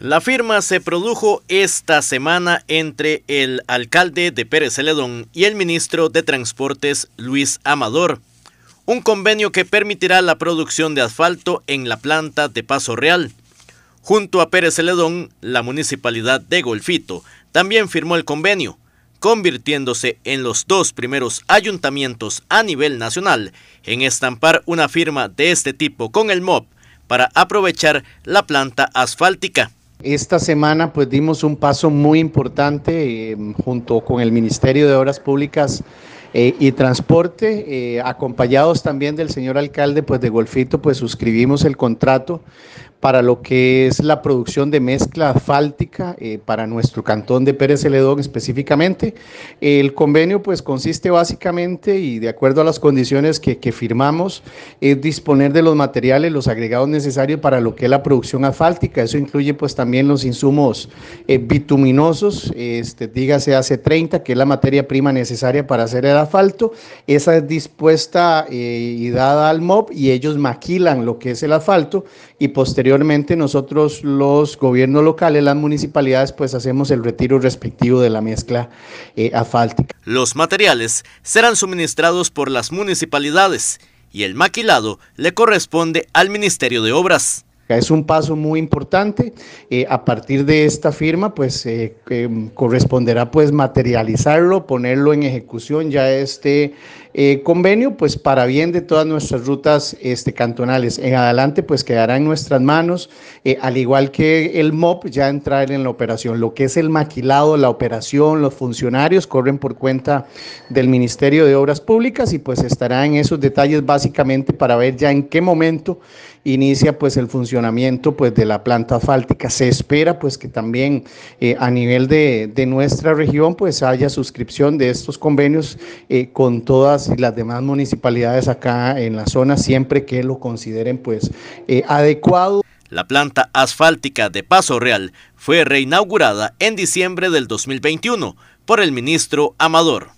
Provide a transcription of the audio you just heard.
La firma se produjo esta semana entre el alcalde de Pérez Celedón y el ministro de Transportes Luis Amador. Un convenio que permitirá la producción de asfalto en la planta de Paso Real. Junto a Pérez Celedón, la municipalidad de Golfito también firmó el convenio, convirtiéndose en los dos primeros ayuntamientos a nivel nacional en estampar una firma de este tipo con el MOP para aprovechar la planta asfáltica. Esta semana pues dimos un paso muy importante eh, junto con el Ministerio de Obras Públicas eh, y Transporte, eh, acompañados también del señor alcalde pues de Golfito, pues suscribimos el contrato para lo que es la producción de mezcla asfáltica eh, para nuestro cantón de Pérez Celedón específicamente. El convenio pues consiste básicamente y de acuerdo a las condiciones que, firmamos es disponer de los materiales, los agregados necesarios para lo que es la producción asfáltica. Eso incluye pues también los insumos eh, bituminosos, este, dígase AC30, que es la materia prima necesaria para hacer el asfalto. Esa es dispuesta eh, y dada al MOB y ellos maquilan lo que es el asfalto y posteriormente Posteriormente nosotros los gobiernos locales, las municipalidades, pues hacemos el retiro respectivo de la mezcla eh, asfáltica. Los materiales serán suministrados por las municipalidades y el maquilado le corresponde al Ministerio de Obras. Es un paso muy importante. Eh, a partir de esta firma, pues eh, corresponderá pues materializarlo, ponerlo en ejecución ya este eh, convenio, pues para bien de todas nuestras rutas este, cantonales. En adelante, pues quedará en nuestras manos, al igual que el MOP, ya entrar en la operación. Lo que es el maquilado, la operación, los funcionarios corren por cuenta del Ministerio de Obras Públicas y pues estará en esos detalles básicamente para ver ya en qué momento inicia pues el funcionamiento pues de la planta asfáltica. Se espera pues que también eh, a nivel de, nuestra región pues haya suscripción de estos convenios eh, con todas las demás municipalidades acá en la zona siempre que lo consideren pues eh, adecuado. La planta asfáltica de Paso Real fue reinaugurada en diciembre del 2021 por el ministro Amador.